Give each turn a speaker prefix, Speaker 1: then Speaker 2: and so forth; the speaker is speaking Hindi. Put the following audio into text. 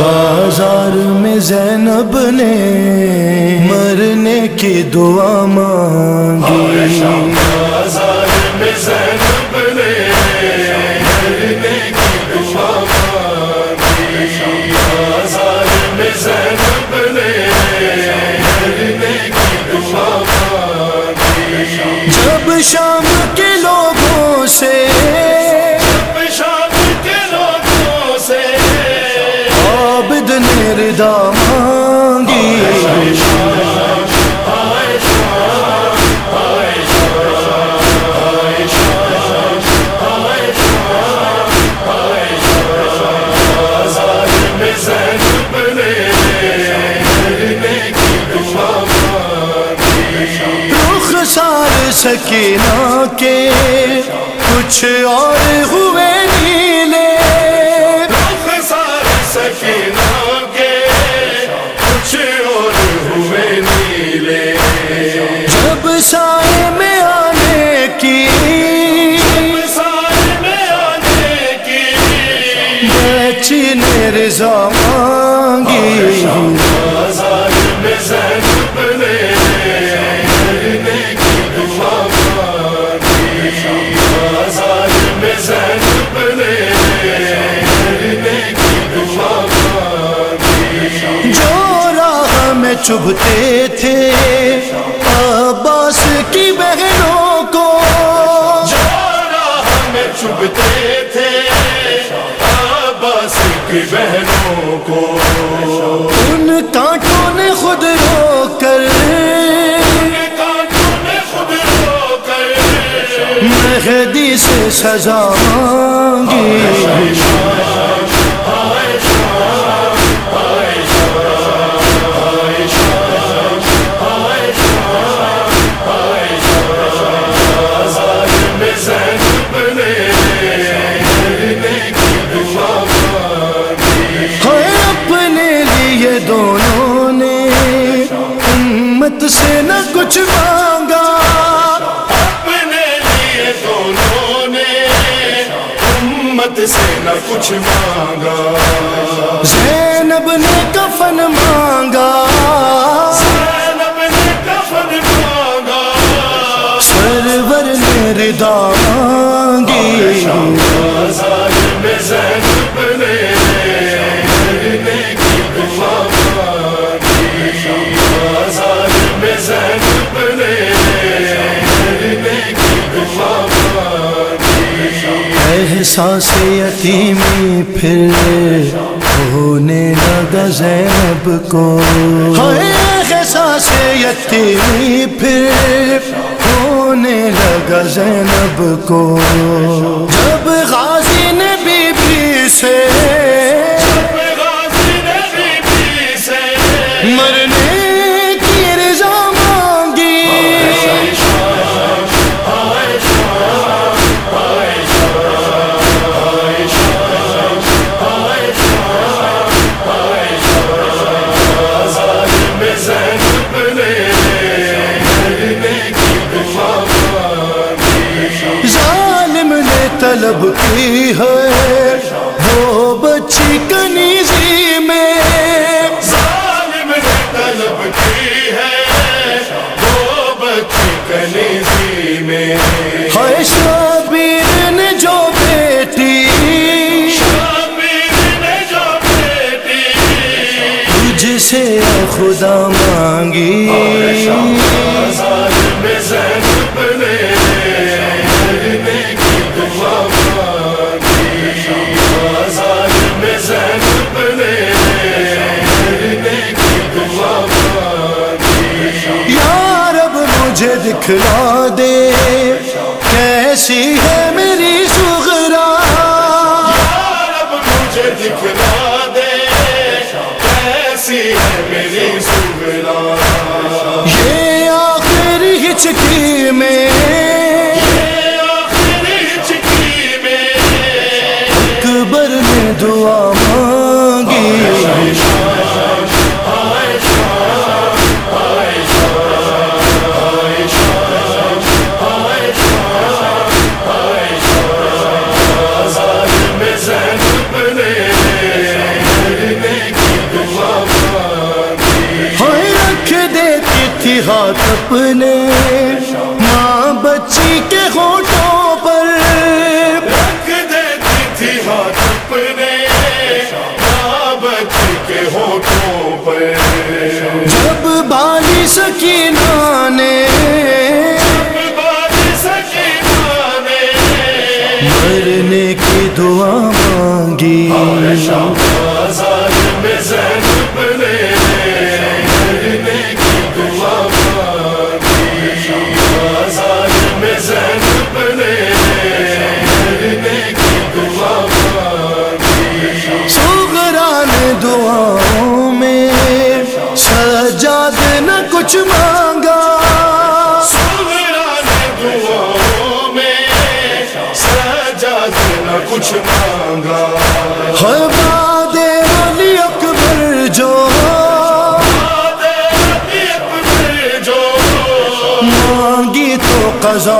Speaker 1: बाज़ार में जैनब ने मरने की दुआ मांगी।
Speaker 2: बाज़ार में जैनब ने
Speaker 1: आबिद ने रिदा मांगी सकीना के कुछ और हुए
Speaker 2: दुआ मांगी
Speaker 1: जो राह में चुभते थे अब्बास की बहनों को।
Speaker 2: जो में चुभते
Speaker 1: सजा मांगी।
Speaker 2: बाज़ार में जैनब ने मरने की दुआ मांगी
Speaker 1: है अपने लिए दोनों ने से न
Speaker 2: से न कुछ मांगा
Speaker 1: जैनब ने कफन मांगा
Speaker 2: जैनब ने कफन मांगा।
Speaker 1: सरवर ने रिदा मांगी। एहसास यतीमी फिर होने लगा जैनब को। एहसास यतीमी फिर होने लगा जैनब को। जब गाजी ने बीबी से तलब की है वो बच्ची कनीजी में
Speaker 2: जालिम ने तलब की है वो बच्ची कनीजी में
Speaker 1: है शबीर ने जो बेटी।
Speaker 2: शामिर ने जो बेटी।
Speaker 1: तुझसे खुदा मांगी।
Speaker 2: बाज़ार
Speaker 1: दिखला दे। कैसी है मेरी सुगरा
Speaker 2: मुझे दिखला दे। कैसी है मेरी सुगरा
Speaker 1: ये आखिरी हिचकी में।
Speaker 2: में।
Speaker 1: अकबर ने दुआ सकीना मरने की दुआ मांगी।
Speaker 2: आज़ाद
Speaker 1: कुछ मांगा हर बादे अली अकबर जो मांगी तो कजा